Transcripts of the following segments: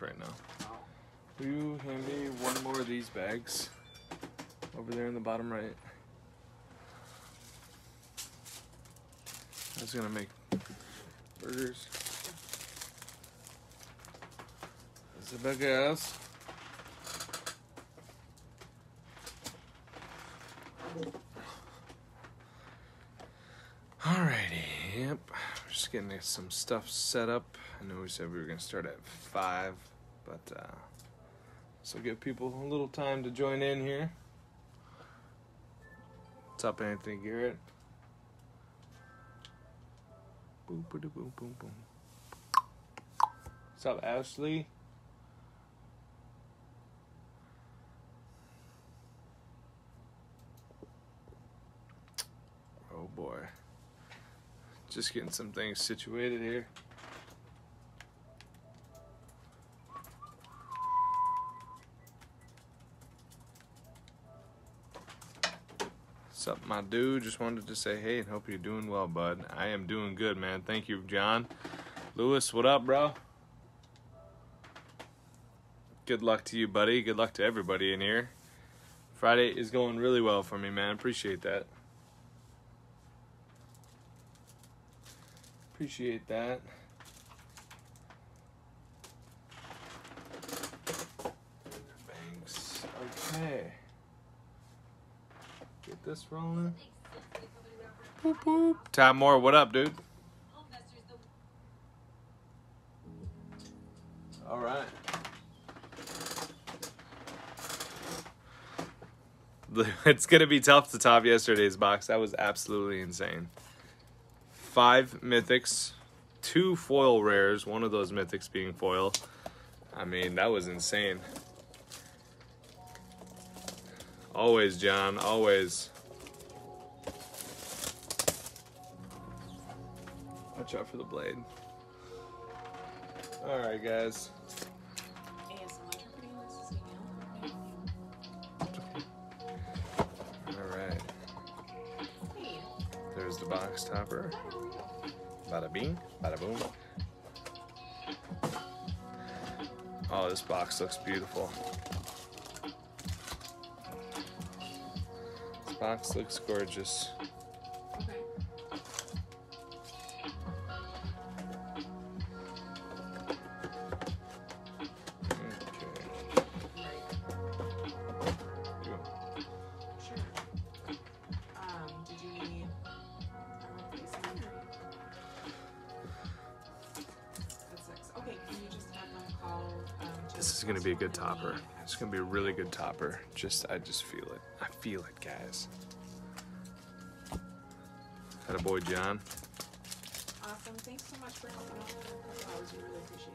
right now. Will you hand me one more of these bags? Over there in the bottom right. I was gonna make burgers. Is it back ass? Alrighty, yep. Just getting some stuff set up. I know we said we were gonna start at five, but uh, so give people a little time to join in here. What's up, Anthony Garrett? Boom, boom, boom, boom, boom. What's up, Ashley? Oh boy. Just getting some things situated here. What's up, my dude? Just wanted to say hey and hope you're doing well, bud. I am doing good, man. Thank you, John. Lewis, what up, bro? Good luck to you, buddy. Good luck to everybody in here. Friday is going really well for me, man. Appreciate that. Appreciate that. Thanks. Okay. Get this rolling. Boop, boop. Tom Moore, what up, dude? All right. It's gonna be tough to top yesterday's box. That was absolutely insane. Five mythics, two foil rares. One of those mythics being foil. I mean, that was insane. Always, John. Always. Watch out for the blade. All right, guys. Bada boom. Oh, this box looks beautiful. This box looks gorgeous. Good topper. It's gonna be a really good topper. Just, I just feel it. I feel it, guys. Had a boy, John. Awesome, thanks so much for helping out flowers, we really appreciate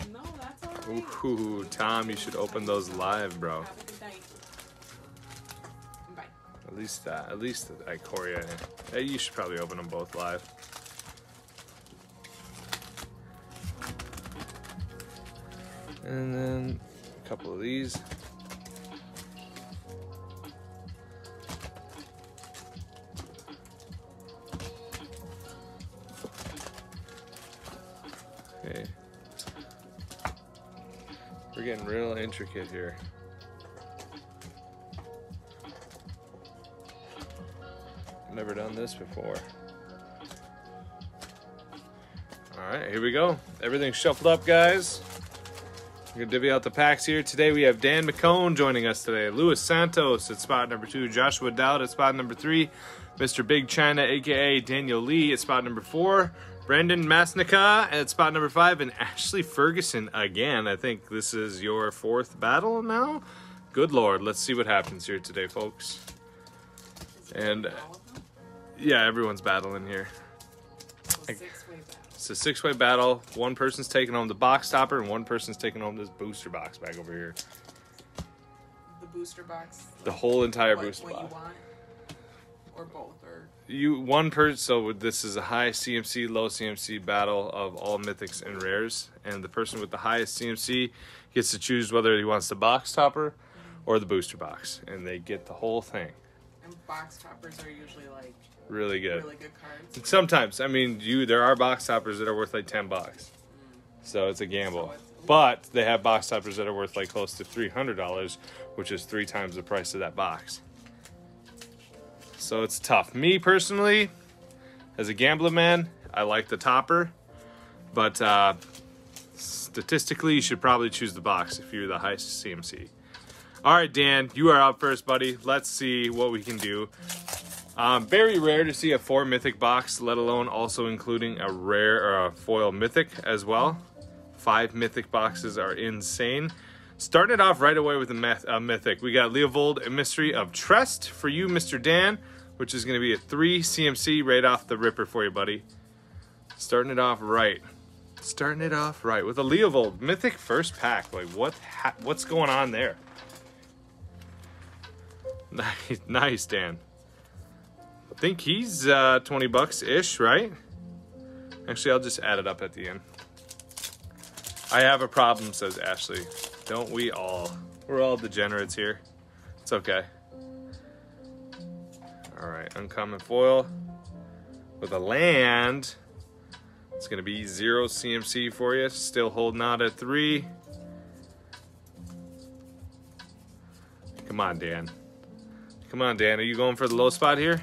it. No, that's alright. Ooh, Tom, you should open those live, bro. Have a good night. Bye. At least that. At least I. Hey, you should probably open them both live. And then a couple of these. Okay. We're getting real intricate here. Never done this before. All right, here we go. Everything's shuffled up, guys. We're gonna divvy out the packs here. Today we have Dan McCone joining us today. Luis Santos at spot number two. Joshua Dowd at spot number three. Mr. Big China, aka Daniel Lee, at spot number four. Brandon Masnica at spot number five, and Ashley Ferguson again. I think this is your fourth battle now. Good lord, let's see what happens here today, folks. And yeah, everyone's battling here. It's a six way battle. One person's taking home the box topper, and one person's taking home this booster box back over here. The booster box. The whole entire what, booster what box. you want, or both, or You one person. So this is a high CMC, low CMC battle of all mythics and rares, and the person with the highest CMC gets to choose whether he wants the box topper or the booster box, and they get the whole thing. and box toppers are usually like Really good. Really good cards. Sometimes, I mean, you there are box toppers that are worth like ten bucks, so it's a gamble. So it's- But they have box toppers that are worth like close to three hundred dollars, which is three times the price of that box. So it's tough. Me personally, as a gambler man, I like the topper, but uh, statistically, you should probably choose the box if you're the highest CMC. All right, Dan, you are up first, buddy. Let's see what we can do. Um, very rare to see a four mythic box, let alone also including a rare or a foil mythic as well. Five mythic boxes are insane. Starting it off right away with a, myth- a mythic, we got Leovold, Emissary of Trest for you, Mr. Dan, which is going to be a three CMC right off the ripper for you, buddy. Starting it off right. Starting it off right with a Leovold mythic first pack. Like what? What's going on there? Nice, nice, Dan. Think he's uh, 20 bucks ish, right? Actually, I'll just add it up at the end. I have a problem, says Ashley. Don't we all? We're all degenerates here. It's okay. All right, uncommon foil with a land. It's to be zero CMC for you. Still holding out at three. Come on, Dan. Come on, Dan. Are you going for the low spot here?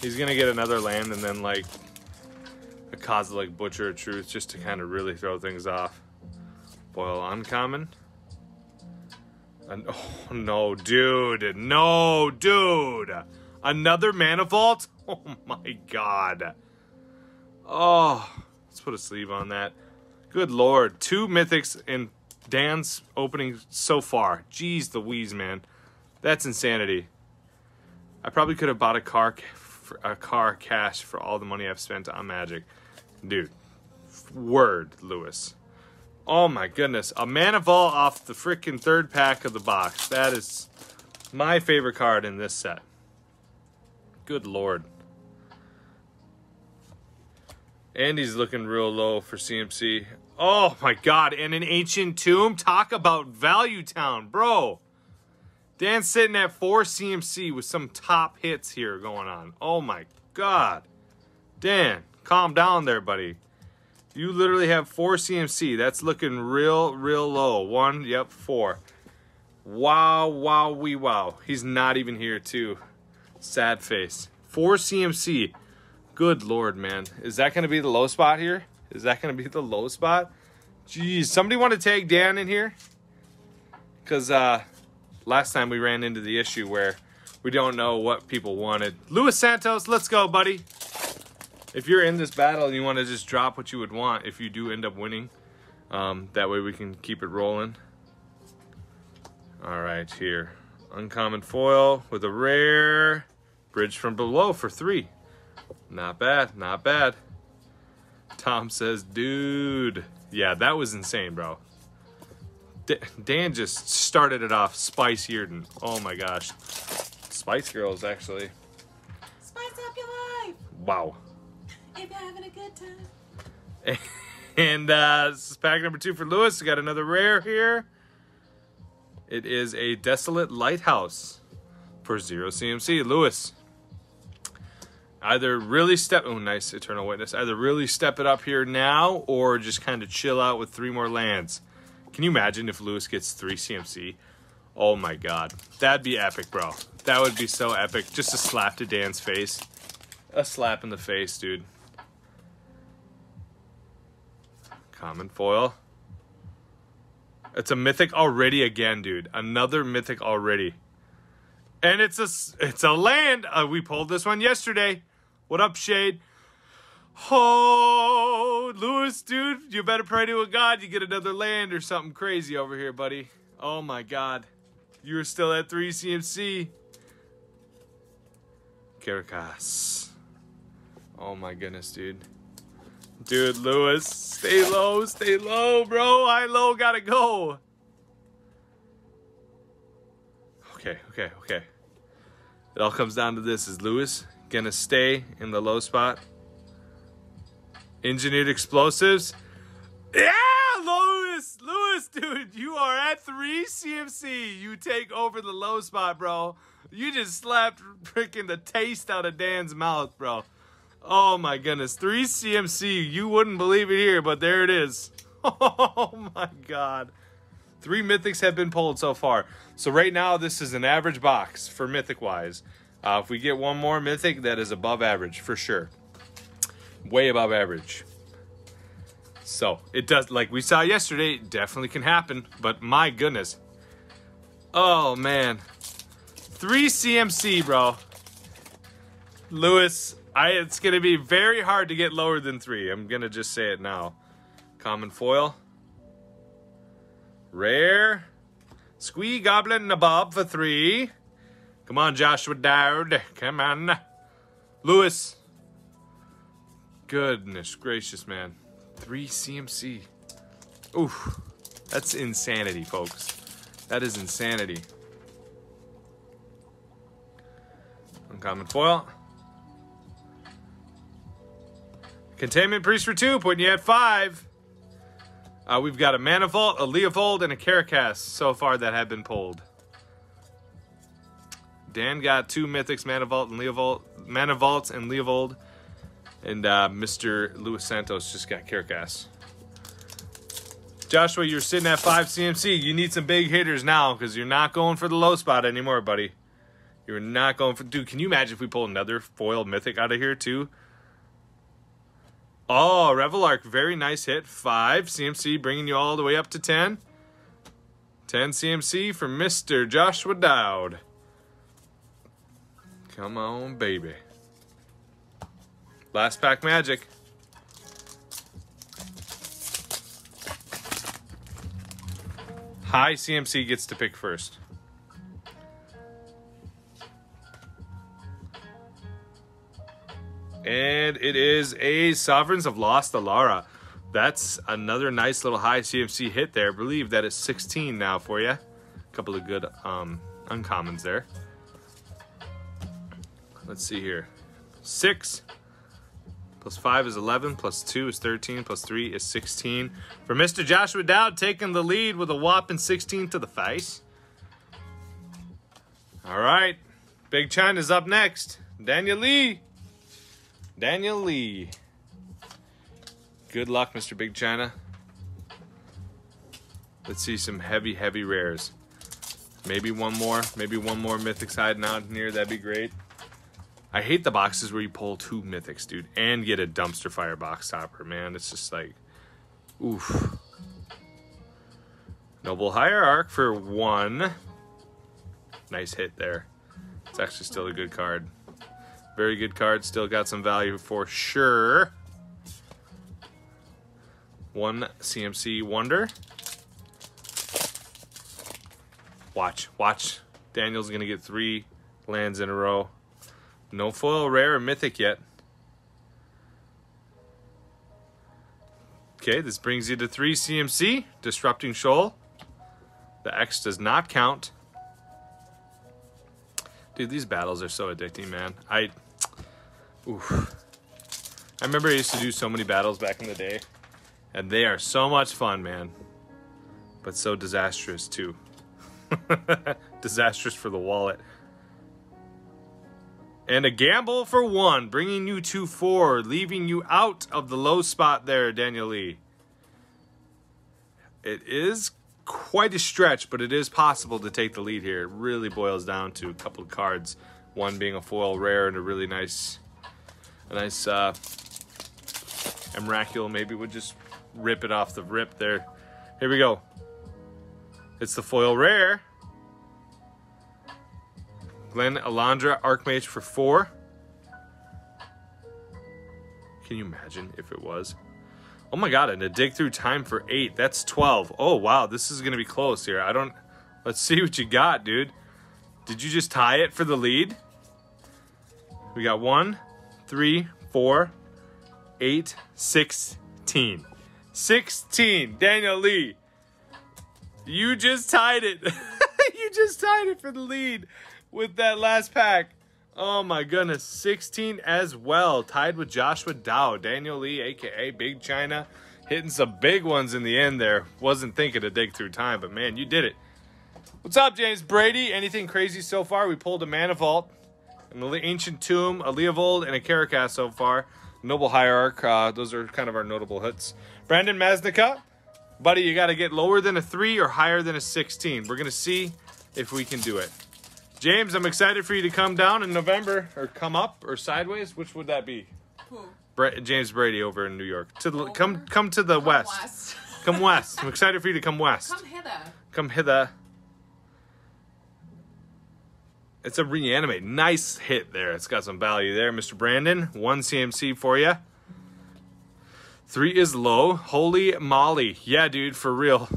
He's gonna get another land and then like a Kozilek Butcher of Truth just to kind of really throw things off. Foil uncommon. Oh no, dude. No, dude. Another vault? Oh my god. Oh, let's put a sleeve on that. Good lord. Two mythics in Dan's opening so far. Jeez Louise, man. That's insanity. I probably could have bought a car, for, a car cash for all the money I've spent on Magic, dude. Word, Lewis. Oh my goodness, a mana vault off the freaking third pack of the box. That is my favorite card in this set. Good lord. Andy's looking real low for CMC. Oh my god, and an ancient tomb. Talk about value town, bro. Dan's sitting at four CMC with some top hits here going on. Oh my god. Dan, calm down there, buddy. You literally have four CMC. That's looking real, real low. One, yep, four. Wow, wow, wee wow. He's not even here, too. Sad face. Four CMC. Good lord, man. Is that going to be the low spot here? Is that going to be the low spot? Jeez, somebody want to tag Dan in here? Because uh, last time we ran into the issue where we don't know what people wanted. Luis Santos, let's go, buddy. If you're in this battle and you want to just drop what you would want if you do end up winning, um, that way we can keep it rolling. All right, here. Uncommon foil with a rare. Bridge from below for three. Not bad, not bad. Tom says, dude. Yeah, that was insane, bro. Dan just started it off spicier than, oh my gosh. Spice Girls, actually. Spice up your life Wow. if you're having a good time. And uh, this is pack number two for Lewis. We got another rare here. It is a Desolate Lighthouse for zero CMC. Lewis, either really step. Oh, nice Eternal Witness. Either really step it up here now or just kind of chill out with three more lands. Can you imagine if Lewis gets three CMC? Oh my god. That'd be epic, bro. That would be so epic. Just a slap to Dan's face. A slap in the face, dude. Common foil. It's a mythic already again, dude. Another mythic already. And it's a it's a land. Uh, we pulled this one yesterday. What up, Shade? Oh, Lewis, dude, you better pray to a god you get another land or something crazy over here, buddy. Oh my god. You're still at 3 CMC. Karakas. Oh my goodness, dude. Dude, Lewis, stay low, stay low, bro. I low, gotta go. Okay, okay, okay. It all comes down to this: is Lewis gonna stay in the low spot? Engineered explosives. Yeah, Lewis. Lewis, dude, you are at three CMC. You take over the low spot, bro. You just slapped freaking the taste out of Dan's mouth, bro. Oh my goodness. Three CMC. You wouldn't believe it here, but there it is. Oh my god. Three mythics have been pulled so far. So right now, this is an average box for mythic wise. Uh, if we get one more mythic, that is above average for sure. Way above average. So it does, like we saw yesterday, it definitely can happen. But my goodness. Oh man. Three CMC, bro. Lewis, I, it's going to be very hard to get lower than three. I'm going to just say it now. Common foil. Rare. Squee Goblin Nabob for three. Come on, Joshua Dowd. Come on. Lewis. Goodness gracious, man. Three CMC. Oof. That's insanity, folks. That is insanity. Uncommon foil. Containment Priest for two, putting you at five. Uh, we've got a Mana Vault, a Leovold, and a Karakas so far that have been pulled. Dan got two Mythics, Mana Vault and Leovold, Mana Vaults and Leovold. And uh, Mr. Luis Santos just got Karakas. Joshua, you're sitting at 5 CMC. You need some big hitters now because you're not going for the low spot anymore, buddy. You're not going for... Dude, can you imagine if we pull another foil mythic out of here, too? Oh, Reveillark, very nice hit. 5 CMC, bringing you all the way up to 10. 10 CMC for Mr. Joshua Dowd. Come on, baby. Last pack magic. High CMC gets to pick first. And it is a Sovereigns of Lost Alara. That's another nice little high CMC hit there. I believe that is 16 now for you. A couple of good um, uncommons there. Let's see here. Six plus five is 11, plus two is 13, plus three is 16. For Mr. Joshua Dowd taking the lead with a whopping 16 to the face. All right. Big China's up next. Daniel Lee. Daniel Lee. Good luck, Mr. Big China. Let's see some heavy, heavy rares. Maybe one more. Maybe one more Mythics hiding out. That'd be great. I hate the boxes where you pull two Mythics, dude, and get a Dumpster Fire box topper, man. It's just like, oof. Noble Hierarch for one. Nice hit there. It's actually still a good card. Very good card. Still got some value for sure. One CMC Wonder. Watch, watch. Daniel's going to get three lands in a row. No foil, rare, or mythic yet. Okay, this brings you to three CMC. Disrupting Shoal. The X does not count. Dude, these battles are so addicting, man. I, oof. I remember I used to do so many battles back in the day, and they are so much fun, man. But so disastrous too. disastrous for the wallet. And a gamble for one, bringing you to four, leaving you out of the low spot there, Daniel Lee. It is quite a stretch, but it is possible to take the lead here. It really boils down to a couple of cards, one being a foil rare and a really nice, a nice uh, Emrakul maybe would just rip it off the rip there. Here we go. It's the foil rare. Glen Elendra Archmage for four. Can you imagine if it was? Oh my god, and a dig through time for eight. That's 12. Oh wow, this is gonna be close here. I don't let's see what you got, dude. Did you just tie it for the lead? We got one, three, four, eight, sixteen. 16. Daniel Lee. You just tied it. you just tied it for the lead with that last pack. Oh my goodness, 16 as well, tied with Joshua Dowd, Daniel Lee, aka Big China. Hitting some big ones in the end there. Wasn't thinking to dig through time, but man, you did it. What's up, James Brady? Anything crazy so far? We pulled a Mana Vault, an Ancient Tomb, a Leovold, and a Karakas so far. Noble Hierarch. Uh, those are kind of our notable hits. Brandon Maznica. Buddy, you got to get lower than a 3 or higher than a 16. We're going to see if we can do it. James, I'm excited for you to come down in November, or come up, or sideways. Which would that be? Who? Brett, James Brady over in New York. To the, Over? come, come to the Come west. west. Come west. I'm excited for you to come west. Come hither. Come hither. It's a reanimate. Nice hit there. It's got some value there, Mr. Brandon. One CMC for you. Three is low. Holy moly. Yeah, dude, for real.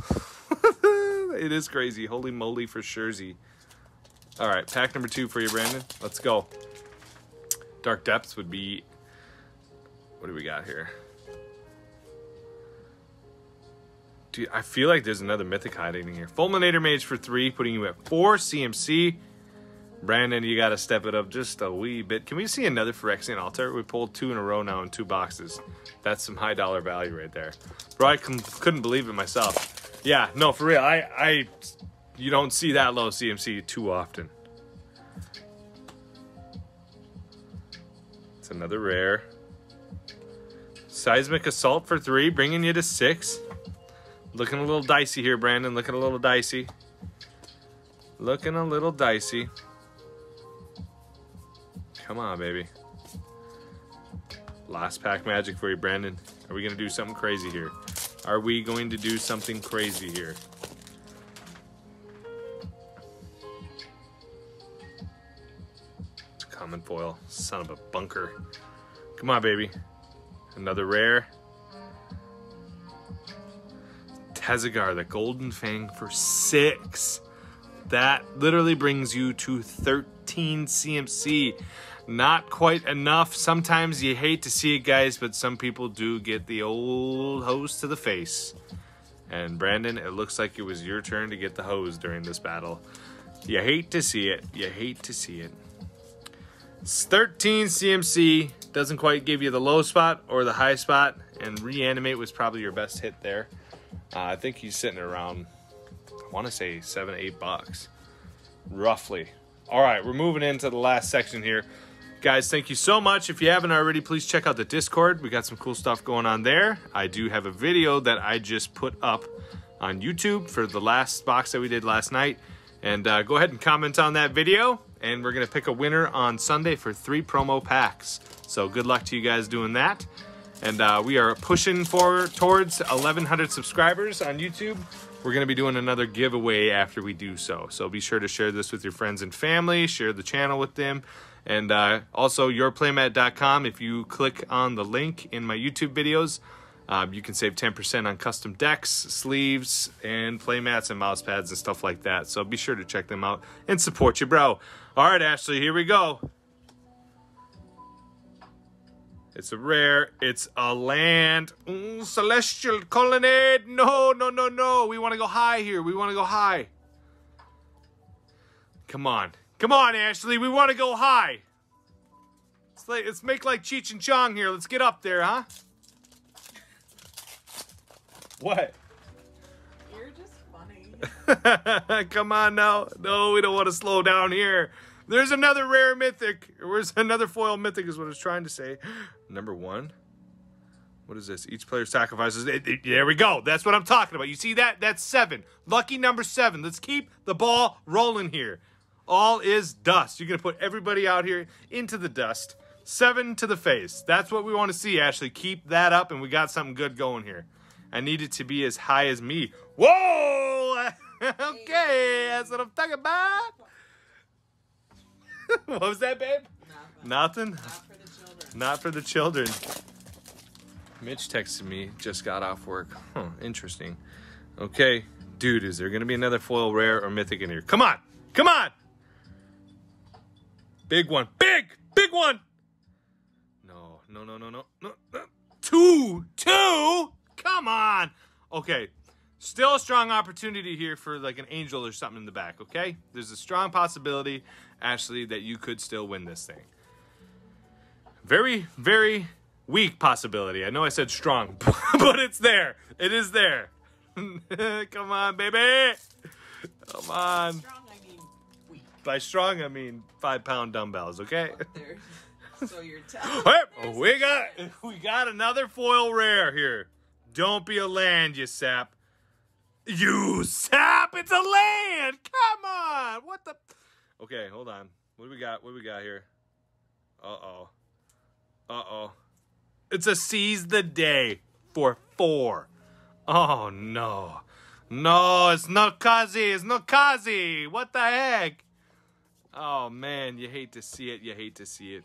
it is crazy. Holy moly for Schurzy. All right, pack number two for you, Brandon. Let's go. Dark Depths would be. What do we got here? Dude, I feel like there's another mythic hiding in here. Fulminator Mage for three, putting you at four CMC. Brandon, you got to step it up just a wee bit. Can we see another Phyrexian Altar? We pulled two in a row now in two boxes. That's some high dollar value right there. Bro, I couldn't believe it myself. Yeah, no, for real. I, I, you don't see that low CMC too often. It's another rare. Seismic Assault for three, bringing you to six. Looking a little dicey here, Brandon. Looking a little dicey. Looking a little dicey. Come on, baby. Last pack magic for you, Brandon. Are we going to do something crazy here? Are we going to do something crazy here? Common foil. Son of a bunker. Come on, baby. Another rare. Tasigur, the Golden Fang for six. That literally brings you to 13 CMC. Not quite enough. Sometimes you hate to see it, guys, but some people do get the old hose to the face. And Brandon, it looks like it was your turn to get the hose during this battle. You hate to see it. You hate to see it. It's 13 CMC. Doesn't quite give you the low spot or the high spot. And reanimate was probably your best hit there. Uh, I think he's sitting around, I want to say seven, eight bucks, roughly. All right, we're moving into the last section here. Guys, thank you so much. If you haven't already, please check out the Discord. We got some cool stuff going on there. I do have a video that I just put up on YouTube for the last box that we did last night. And uh, go ahead and comment on that video. And we're going to pick a winner on Sunday for three promo packs. So good luck to you guys doing that. And uh, we are pushing for towards 1,100 subscribers on YouTube. We're going to be doing another giveaway after we do so. So be sure to share this with your friends and family, share the channel with them. And uh, also, yourplaymat.com. If you click on the link in my YouTube videos, um, you can save 10% on custom decks, sleeves, and playmats and mouse pads and stuff like that. So be sure to check them out and support your bro. All right, Ashley, here we go. It's a rare. It's a land. Mm, celestial colonnade. No, no, no, no. We want to go high here. We want to go high. Come on. Come on, Ashley. We want to go high. Let's, like, let's make like Cheech and Chong here. Let's get up there, huh? What? Come on now. No, we don't want to slow down here. There's another rare mythic. Where's another foil mythic is what I was trying to say. Number one. What is this? Each player sacrifices. it- it- there we go. That's what I'm talking about. You see that? That's seven. Lucky number seven. Let's keep the ball rolling here. All is dust. You're going to put everybody out here into the dust. Seven to the face. That's what we want to see, Ashley. Keep that up, and we got something good going here. I need it to be as high as me. Whoa! okay, that's what I'm talking about. what was that, babe? Nothing. Nothing? Not for the children. Not for the children. Mitch texted me, just got off work. Huh, interesting. Okay, dude, is there going to be another foil rare or mythic in here? Come on! Come on! Big one. Big! Big one! No, no, no, no, no, no. no. Two! Two! Come on! Okay, still a strong opportunity here for like an angel or something in the back, okay? There's a strong possibility, Ashley, that you could still win this thing very, very weak possibility. I know I said strong, but it's there. It is there. Come on, baby. Come on. Strong, I mean weak. By strong, I mean five pound dumbbells. Okay. So you're telling Hey, we got we got another foil rare here. Don't be a land, you sap. You sap! It's a land. Come on. What the? Okay, hold on. What do we got? What do we got here? Uh oh. Uh oh. It's a seize the day for four. Oh no. No, it's not Kazi. It's not Kazi. What the heck? Oh man, you hate to see it. You hate to see it.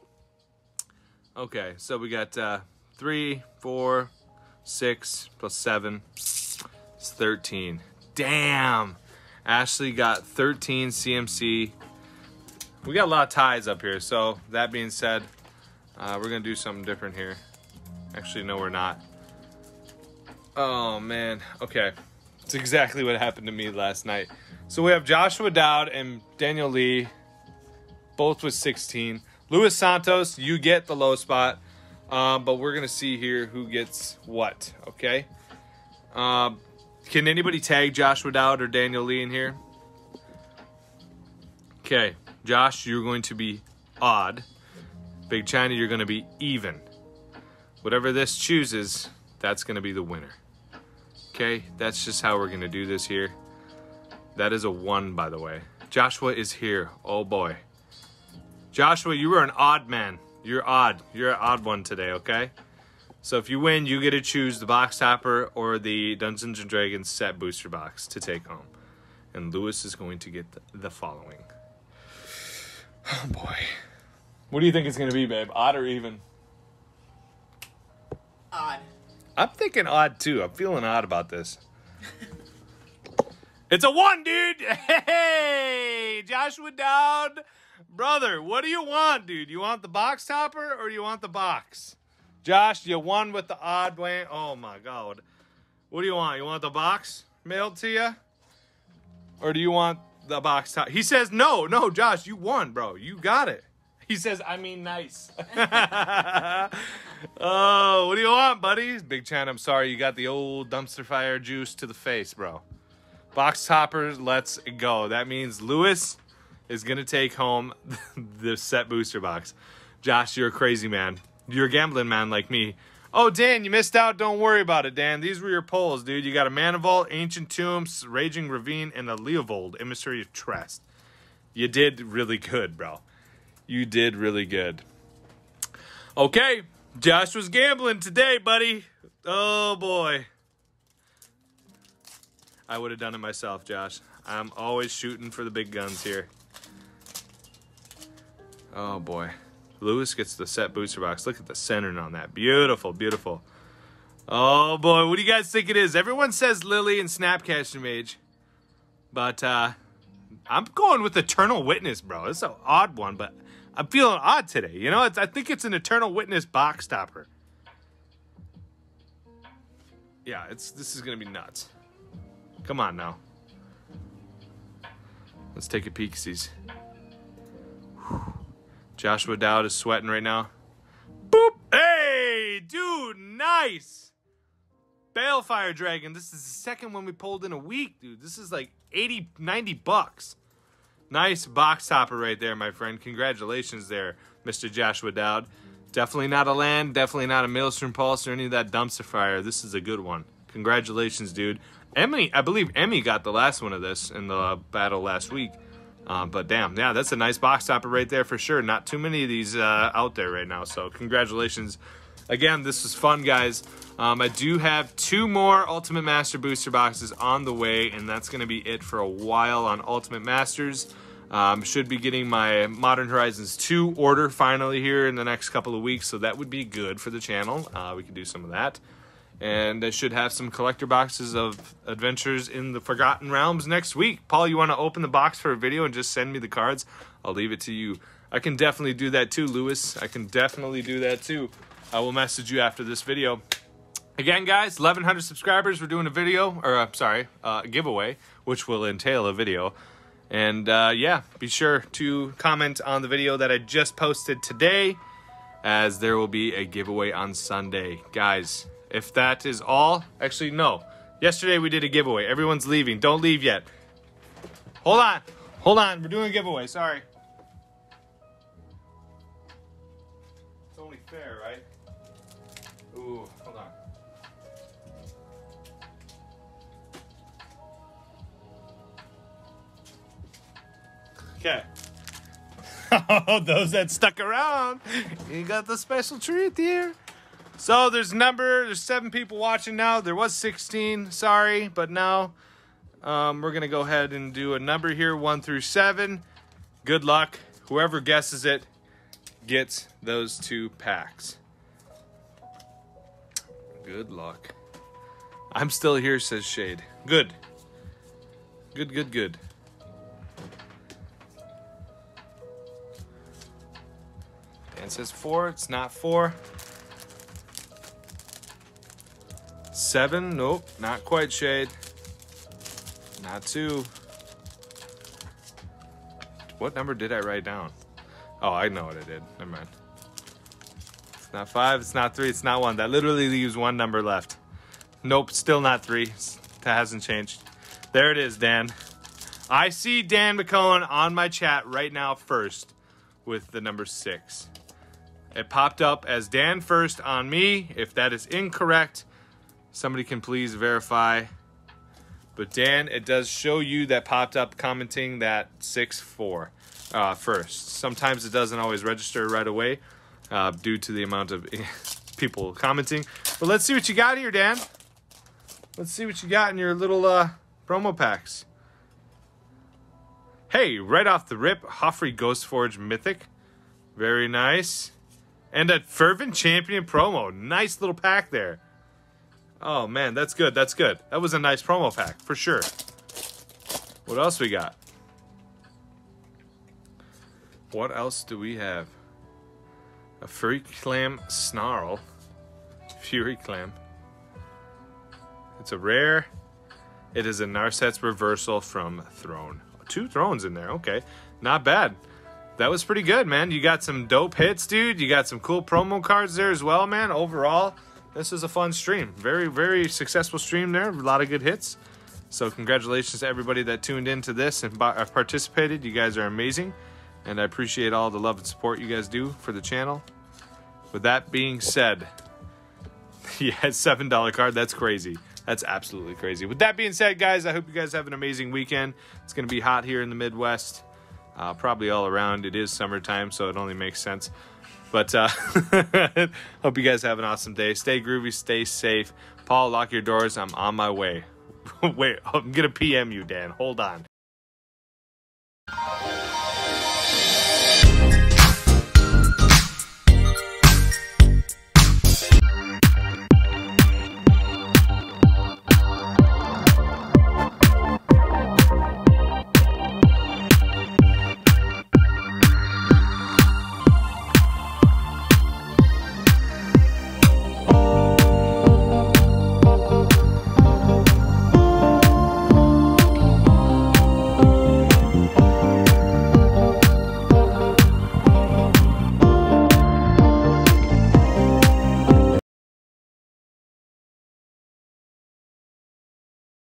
Okay, so we got uh, three, four, six plus seven. It's 13. Damn. Ashley got 13 CMC. We got a lot of ties up here. So, that being said, uh, we're to do something different here. Actually, no, we're not. Oh, man. Okay. It's exactly what happened to me last night. So, we have Joshua Dowd and Daniel Lee, both with 16. Luis Santos, you get the low spot. Um, but we're gonna see here who gets what. Okay. Um, can anybody tag Joshua Dowd or Daniel Lee in here? Okay, Josh, you're going to be odd. Big China, you're going to be even. Whatever this chooses, that's going to be the winner. Okay, that's just how we're going to do this here. That is a one, by the way. Joshua is here. Oh boy. Joshua, you were an odd man. You're odd. You're an odd one today, okay? So if you win, you get to choose the box topper or the Dungeons and Dragons set booster box to take home. And Lewis is going to get the, the following. Oh boy. What do you think it's going to be, babe? Odd or even? odd. I'm thinking odd too. I'm feeling odd about this. it's a one, dude. Hey, Joshua Dowd, brother. What do you want, dude? You want the box topper or do you want the box? Josh, you won with the odd way. Oh my god. What do you want? You want the box mailed to you, or do you want the box top? He says no, no, Josh. You won, bro. You got it. He says, I mean, nice. oh, what do you want, buddy? Big Chan, I'm sorry. You got the old dumpster fire juice to the face, bro. Box toppers, let's go. That means Lewis is going to take home the set booster box. Josh, you're a crazy man. You're a gambling man like me. Oh, Dan, you missed out. Don't worry about it, Dan. These were your polls, dude. You got a Mana Vault, Ancient Tombs, Raging Ravine, and a Leovold, Emissary of Trest. You did really good, bro. You did really good. Okay, Josh was gambling today, buddy. Oh boy. I would have done it myself, Josh. I'm always shooting for the big guns here. Oh boy. Lewis gets the set booster box. Look at the centering on that. Beautiful, beautiful. Oh boy, what do you guys think it is? Everyone says Lily and Snapcaster Mage. But uh I'm going with Eternal Witness, bro. It's an odd one, but I'm feeling odd today. You know, I think it's an Eternal Witness box topper. Yeah, it's this is gonna be nuts. Come on now. Let's take a peek, sees. Joshua Dowd is sweating right now. Boop! Hey, dude, nice. Balefire Dragon. This is the second one we pulled in a week, dude. This is like 80, 90 bucks. Nice box topper right there, my friend. Congratulations there, Mr. Joshua Dowd. Definitely not a land, definitely not a Maelstrom Pulse or any of that dumpster fire. This is a good one. Congratulations, dude. Emmy, I believe Emmy got the last one of this in the uh, battle last week. Uh, but damn, yeah, that's a nice box topper right there for sure. Not too many of these uh, out there right now. So congratulations. Again, this was fun, guys. Um, I do have two more Ultimate Master booster boxes on the way, and that's going to be it for a while on Ultimate Masters. Um, should be getting my Modern Horizons 2 order finally here in the next couple of weeks, so that would be good for the channel. Uh, we could do some of that. And I should have some collector boxes of adventures in the Forgotten Realms next week. Paul, you want to open the box for a video and just send me the cards? I'll leave it to you. I can definitely do that too, Lewis. I can definitely do that too. I will message you after this video. Again, guys, 1,100 subscribers. We're doing a video, or uh, sorry, uh, giveaway, which will entail a video. And uh, yeah, be sure to comment on the video that I just posted today. as there will be a giveaway on Sunday. Guys, if that is all, actually, no. Yesterday we did a giveaway. Everyone's leaving. Don't leave yet. Hold on. Hold on. We're doing a giveaway. Sorry. It's only fair, right? Ooh, hold on. Okay. Oh, those that stuck around, you got the special treat here. So there's number, there's seven people watching now. There was 16, sorry, but now um, we're gonna go ahead and do a number here, one through seven. Good luck. Whoever guesses it gets those two packs. Good luck. I'm still here, says Shade. Good. Good, good, good. Dan says four. It's not four. Seven. Nope. Not quite shade. Not two. What number did I write down? Oh, I know what I did. Never mind. It's not five. It's not three. It's not one. That literally leaves one number left. Nope. Still not three. That hasn't changed. There it is, Dan. I see Dan McCullen on my chat right now first with the number six. It popped up as Dan first on me. If that is incorrect, somebody can please verify. But Dan, it does show you that popped up commenting that 6 4 uh, first. Sometimes it doesn't always register right away uh, due to the amount of people commenting. But let's see what you got here, Dan. Let's see what you got in your little uh, promo packs. Hey, right off the rip, Hofri Ghostforge Mythic. Very nice. And a Fervent Champion promo. Nice little pack there. Oh man, that's good. That's good. That was a nice promo pack for sure. What else we got? What else do we have? A Furycalm Snarl. Furycalm. It's a rare. It is a Narset's reversal from Throne. Two thrones in there. Okay. Not bad. That was pretty good, man. You got some dope hits, dude. You got some cool promo cards there as well, man. Overall, this is a fun stream. Very, very successful stream there. A lot of good hits. So congratulations to everybody that tuned into this and participated. You guys are amazing. And I appreciate all the love and support you guys do for the channel. With that being said, yeah, $7 card. That's crazy. That's absolutely crazy. With that being said, guys, I hope you guys have an amazing weekend. It's going to be hot here in the Midwest uh, probably all around. It is summertime, so it only makes sense. But uh, hope you guys have an awesome day. Stay groovy, stay safe. Paul, lock your doors. I'm on my way. Wait, I'm going to PM you, Dan. Hold on.